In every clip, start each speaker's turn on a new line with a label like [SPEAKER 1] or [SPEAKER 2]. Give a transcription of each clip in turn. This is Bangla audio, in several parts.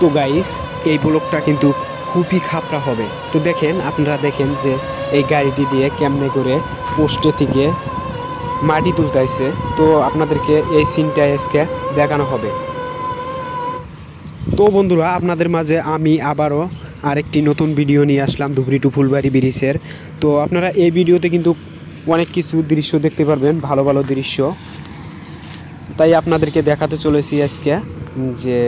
[SPEAKER 1] তো গাইস এই ব্লকটা কিন্তু খুবই খাতরা হবে। তো দেখেন, আপনারা দেখেন যে এই গাড়িটি দিয়ে কেমনে করে পোস্টে থেকে মাটি তুলতেছে তো আপনাদেরকে এই সিনটা আজকে দেখানো হবে। তো বন্ধুরা, আপনাদের মাঝে আমি আবারও আরেকটি নতুন ভিডিও নিয়ে আসলাম, ধুবড়ি টু ফুলবাড়ি ব্রিজের। তো আপনারা এই ভিডিওতে কিন্তু অনেক কিছু দৃশ্য দেখতে পারবেন, ভালো ভালো দৃশ্য। তাই আপনাদেরকে দেখাতে চলেছি আজকে। যে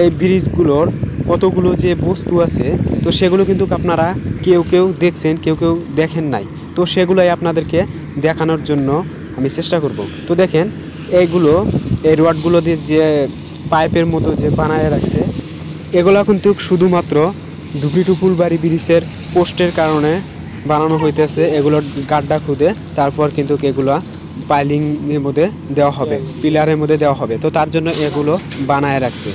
[SPEAKER 1] এই ব্রিজগুলোর কতগুলো যে বস্তু আছে, তো সেগুলো কিন্তু আপনারা কেউ কেউ দেখছেন, কেউ কেউ দেখেন নাই। তো সেগুলোই আপনাদেরকে দেখানোর জন্য আমি চেষ্টা করব। তো দেখেন, এইগুলো, এই রডগুলো দিয়ে যে পাইপের মতো যে বানায় রাখছে, এগুলো কিন্তু শুধুমাত্র ধুবড়ি বাড়ি ব্রিজের পোস্টের কারণে বানানো হইতেছে। এগুলোর গাড্ডা খুদে তারপর কিন্তু এগুলো পাইলিংয়ের মধ্যে দেওয়া হবে পিলারের মধ্যে দেওয়া হবে। তো তার জন্য এগুলো বানায় রাখছে।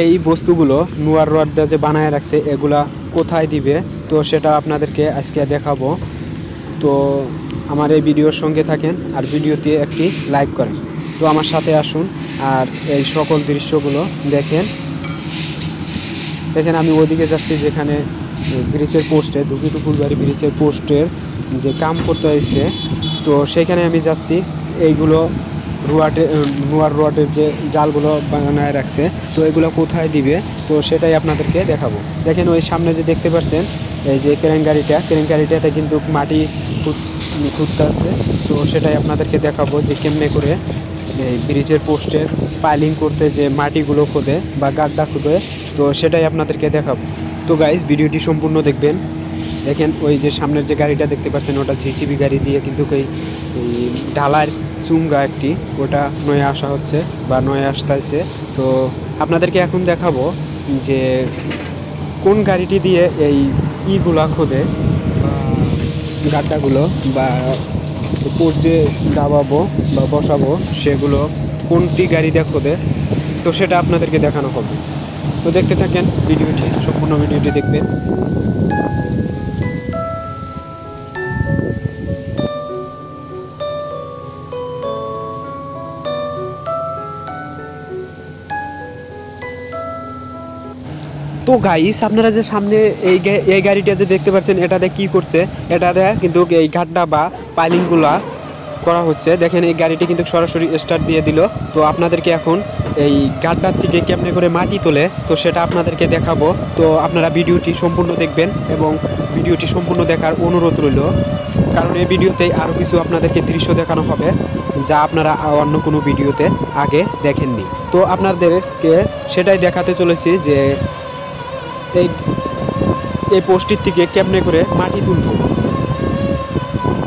[SPEAKER 1] এই বস্তুগুলো নোয়ার রড দিয়ে যে বানায় রাখছে এগুলা কোথায় দিবে? তো সেটা আপনাদেরকে আজকে দেখাবো। তো আমার এই ভিডিওর সঙ্গে থাকেন আর ভিডিওতে একটি লাইক করেন। তো আমার সাথে আসুন আর এই সকল দৃশ্যগুলো দেখেন। দেখেন আমি ওদিকে যাচ্ছি যেখানে ব্রিজের পোস্টে দুপুটু ফুলবাড়ি ব্রিজের পোস্টের যে কাম করতে হয়েছে তো সেখানে আমি যাচ্ছি। এইগুলো রুয়াটে নোয়ার রুয়াটের যে জালগুলো বানায় রাখছে, তো এগুলো কোথায় দিবে? তো সেটাই আপনাদেরকে দেখাবো। দেখেন ওই সামনে যে দেখতে পাচ্ছেন, এই যে ক্রেন গাড়িটাতে কিন্তু মাটি খুঁজতে আছে। তো সেটাই আপনাদেরকে দেখাবো যে কেমনে করে এই ব্রিজের পোস্টের পাইলিং করতে যে মাটিগুলো খোদে বা গাড্ডা খুদে, তো সেটাই আপনাদেরকে দেখাবো। তো গাইজ ভিডিওটি সম্পূর্ণ দেখবেন। দেখেন, ওই যে সামনের যে গাড়িটা দেখতে পাচ্ছেন, ওটা জিসিবি গাড়ি দিয়ে কিন্তু এই ঢালার চুঙ্গা একটি, ওটা নয়ে আসা হচ্ছে বা নয়ে আসতেছে। তো আপনাদেরকে এখন দেখাবো যে কোন গাড়িটি দিয়ে এই ইগুলা খোদে গাড্ডাগুলো বা উপর যে দাবাবো বা বসাবো, সেগুলো কোনটি গাড়ি দিয়ে খোদে, তো সেটা আপনাদেরকে দেখানো হবে। তো দেখতে থাকেন, ভিডিওটি, সম্পূর্ণ ভিডিওটি দেখবেন। তো গাইস আপনারা যে সামনে এই এই গাড়িটা যে দেখতে পাচ্ছেন, এটাতে কি করছে? এটা এটাতে কিন্তু এই ঘাটটা বা পাইলিংগুলা করা হচ্ছে। দেখেন, এই গাড়িটি কিন্তু সরাসরি স্টার্ট দিয়ে দিল। তো আপনাদেরকে এখন এই গাড্ডার থেকে কেমনে করে মাটি তোলে, তো সেটা আপনাদেরকে দেখাবো। তো আপনারা ভিডিওটি সম্পূর্ণ দেখবেন এবং ভিডিওটি সম্পূর্ণ দেখার অনুরোধ রইল। কারণ এই ভিডিওতে আরও কিছু আপনাদেরকে দৃশ্য দেখানো হবে, যা আপনারা অন্য কোনো ভিডিওতে আগে দেখেননি। তো আপনাদেরকে সেটাই দেখাতে চলেছি যে এই এই পোস্টটির থেকে কেমনে করে মাটি তুলব?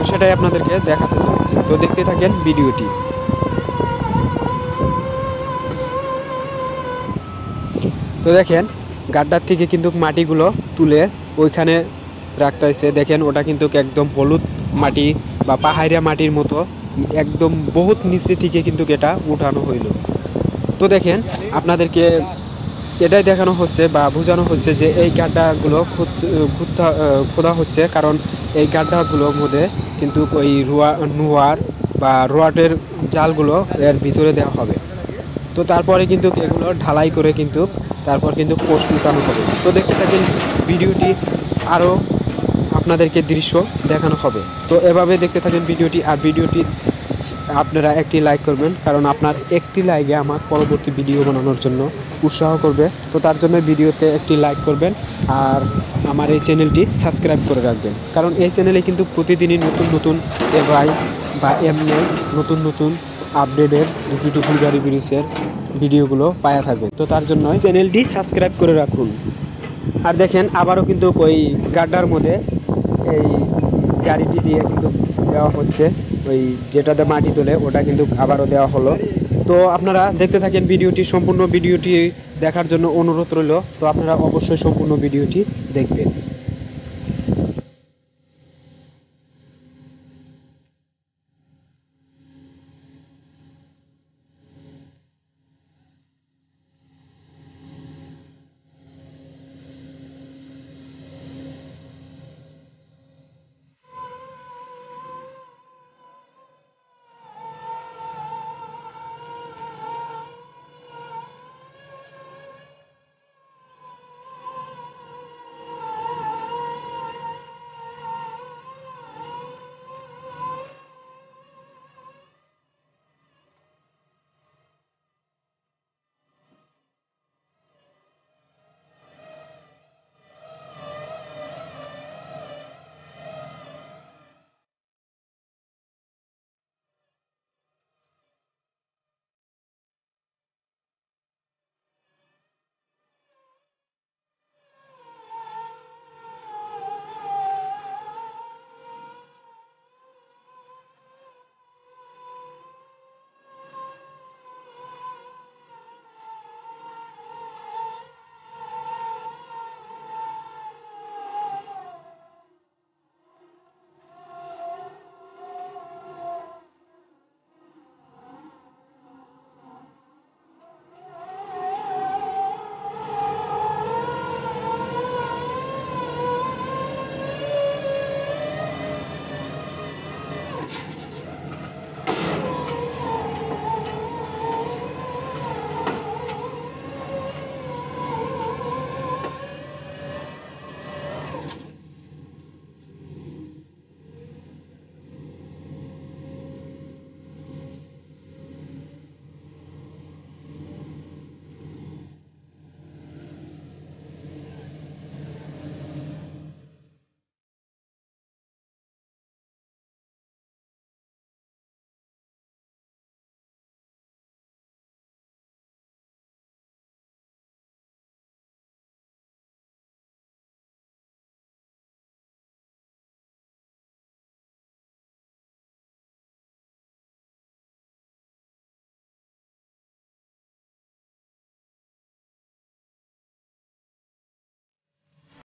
[SPEAKER 1] সেটাই আপনাদেরকে দেখাতে চলেছি। তো দেখতে থাকেন ভিডিওটি। তো দেখেন, গাড্ডার থেকে কিন্তু মাটিগুলো তুলে ওইখানে রাখতে হয়েছে দেখেন, ওটা কিন্তু একদম হলুদ মাটি বা পাহাড়িয়া মাটির মতো, একদম বহুত নিচে থেকে কিন্তু এটা উঠানো হইল। তো দেখেন, আপনাদেরকে এটাই দেখানো হচ্ছে বা বোঝানো হচ্ছে যে এই গাড্ডাগুলো খোদা হচ্ছে। কারণ এই গাড্ডাগুলোর মধ্যে কিন্তু ওই রোয়া, নোয়ার বা রোয়াটের জালগুলো এর ভিতরে দেওয়া হবে। তো তারপরে কিন্তু এগুলো ঢালাই করে কিন্তু তারপর কিন্তু পোস্ট উঠানো হবে। তো দেখতে থাকেন ভিডিওটি আরও আপনাদেরকে দৃশ্য দেখানো হবে। তো এভাবে দেখতে থাকেন ভিডিওটি আর ভিডিওটি আপনারা একটি লাইক করবেন, কারণ আপনার একটি লাইকে আমার পরবর্তী ভিডিও বানানোর জন্য উৎসাহ করবে। তো তার জন্য ভিডিওতে একটি লাইক করবেন আর আমার এই চ্যানেলটি সাবস্ক্রাইব করে রাখবেন। কারণ এই চ্যানেলে কিন্তু প্রতিদিনই নতুন নতুন এভাই বা এমনি নতুন নতুন আপডেটের দুটি গাড়ি ব্রিজের ভিডিওগুলো পাওয়া থাকবে। তো তার জন্য চ্যানেলটি সাবস্ক্রাইব করে রাখুন। আর দেখেন, আবারও কিন্তু ওই গাড্ডার মধ্যে এই গাড়িটি দিয়ে কিন্তু দেওয়া হচ্ছে। ওই যেটাতে মাটি তোলে, ওটা কিন্তু আবারও দেওয়া হলো। তো আপনারা দেখতে থাকেন ভিডিওটি, সম্পূর্ণ ভিডিওটি দেখার জন্য অনুরোধ রইল। তো আপনারা অবশ্যই সম্পূর্ণ ভিডিওটি দেখবেন।